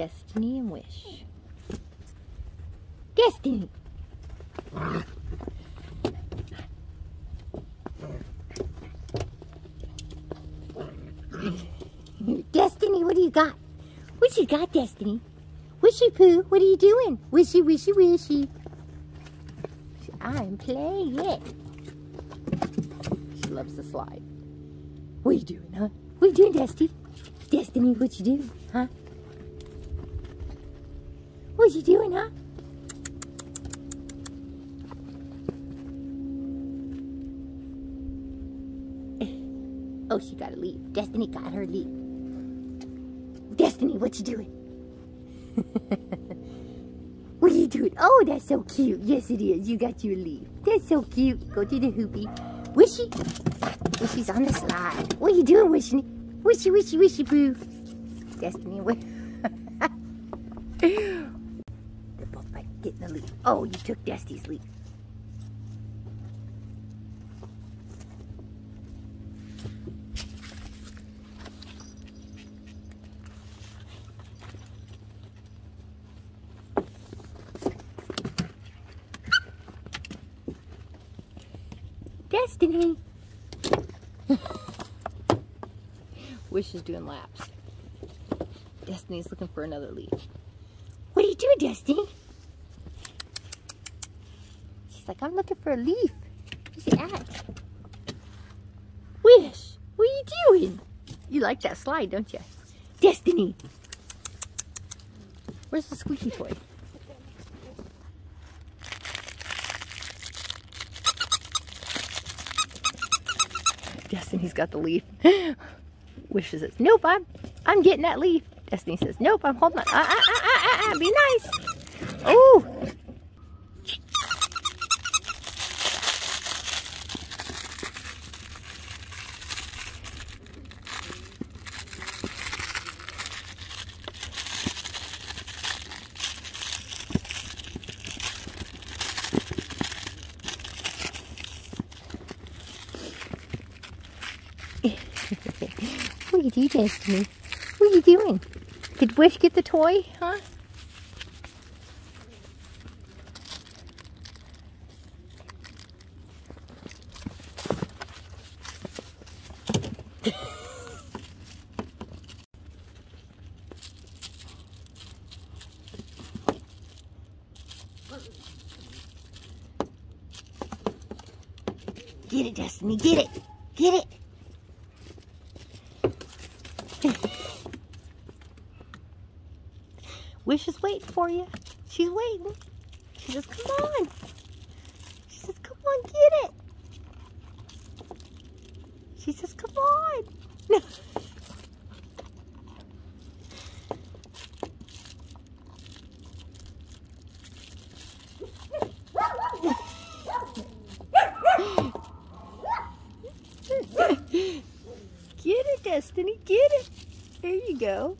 Destiny and Wish. Destiny! Destiny, what do you got? What you got, Destiny? Wishy Poo, what are you doing? Wishy, wishy, wishy. I'm playing it. She loves to slide. What are you doing, huh? What are you doing, Destiny? Destiny, what you doing, huh? What you doing, huh? Oh, she gotta leave. Destiny got her leave. Destiny, what you doing? what you doing? Oh, that's so cute. Yes, it is. You got your leaf. That's so cute. Go to the hoopy. Wishy. Wishy's on the slide. What you doing, Wishy? Wishy, wishy, wishy, boo. Destiny, what? They're both like getting the leaf. Oh, you took Destiny's leaf. Destiny. Wish is doing laps. Destiny's looking for another leaf. What are you doing, Destiny? Like, I'm looking for a leaf. Where's? Wish, what are you doing? You like that slide, don't you? Destiny. Where's the squeaky toy? Destiny's got the leaf. Wish says, nope, I'm, I'm getting that leaf. Destiny says, nope, I'm holding on. Ah, ah, ah, ah, ah, ah, be nice. Oh. What are you doing, Destiny? What are you doing? Did Wish get the toy, huh? Get it, Destiny, get it. Get it. Wish is waiting for you. She's waiting. She says, come on. She says, come on, get it. She says, come on. get it, Destiny, get it. There you go.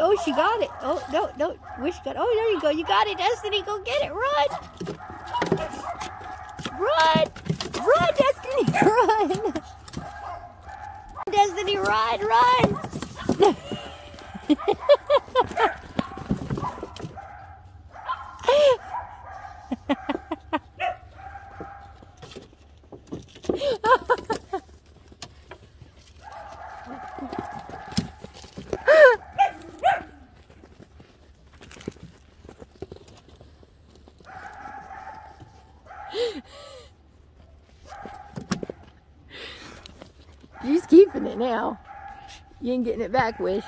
Oh, she got it. Oh, no, no. Wish got Oh, there you go. You got it, Destiny. Go get it. Run. Run. Run, Destiny. Run. Destiny, run, run. She's keeping it now. You ain't getting it back, Wish.